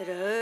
Yeah.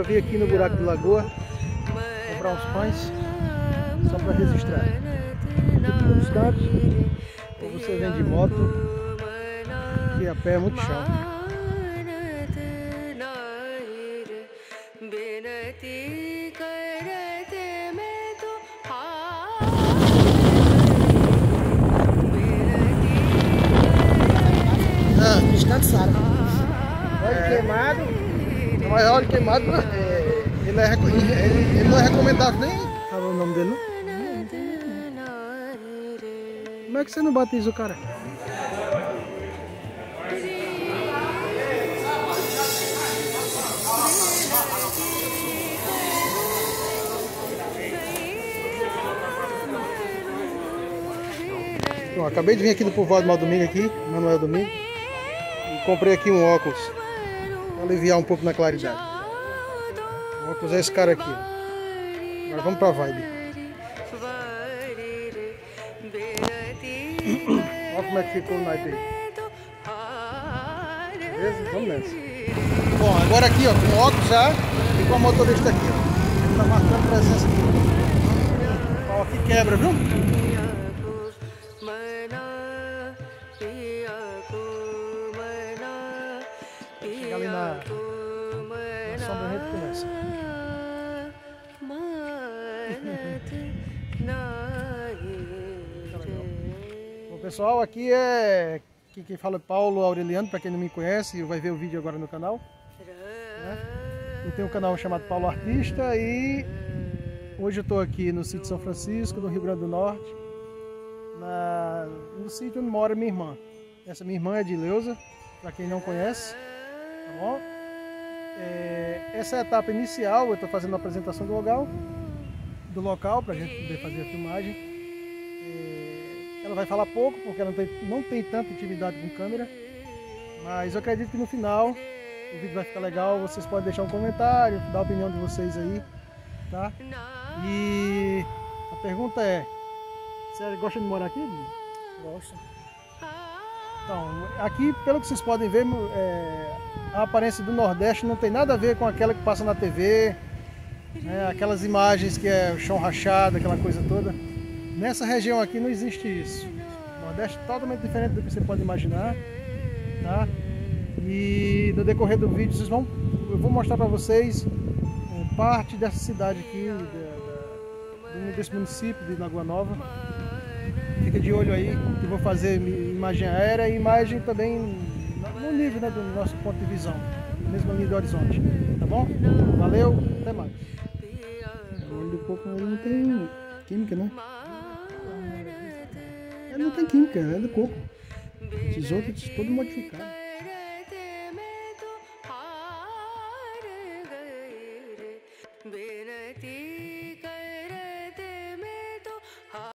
Hoje eu vim aqui no buraco de lagoa comprar uns pães só para registrar. Aqui por instante, ou você vem de moto, que a pé é muito chato. Mas óleo queimado é, ele, é, ele, ele não é recomendável nem. Sabe o nome dele? Não? Como é que você não batiza o cara? Bom, acabei de vir aqui do povoado Mal Domingo aqui, Manuel Domingo. E comprei aqui um óculos aliviar um pouco na claridade. O óculos é esse cara aqui. Agora vamos pra vibe. Olha como é que ficou o naipe aí. Beleza? Vamos nessa. Bom, agora aqui ó, com o óculos já e com a motorista aqui. Ó. Ele tá marcando presença aqui. Ó, aqui quebra, viu? Começa. Bom, pessoal, aqui é aqui quem fala é Paulo Aureliano, para quem não me conhece, vai ver o vídeo agora no canal. né? Eu tenho um canal chamado Paulo Artista e hoje eu estou aqui no sítio São Francisco, no Rio Grande do Norte, na- no sítio onde mora minha irmã. Essa minha irmã é de Leusa, para quem não conhece, tá bom? É, essa é a etapa inicial, eu estou fazendo a apresentação do local, do local para a gente poder fazer a filmagem. É, ela vai falar pouco porque ela não tem, não tem tanta intimidade com câmera, mas eu acredito que no final o vídeo vai ficar legal. Vocês podem deixar um comentário, dar a opinião de vocês aí, tá? E a pergunta é: você gosta de morar aqui? Gosto. Então, aqui, pelo que vocês podem ver, é, a aparência do Nordeste não tem nada a ver com aquela que passa na TV, né, aquelas imagens que é o chão rachado, aquela coisa toda. Nessa região aqui não existe isso. O Nordeste é totalmente diferente do que você pode imaginar. Tá? E no decorrer do vídeo vocês vão, eu vou mostrar para vocês é, parte dessa cidade aqui, desse município de Lagoa Nova. Fica de olho aí, que vou fazer imagem aérea e imagem também no- nível né, do nosso ponto de visão, mesmo linha do horizonte. Tá bom? Valeu, até mais. O óleo do ele não tem química, né? Não tem química, é do coco. Esses outros todo modificado.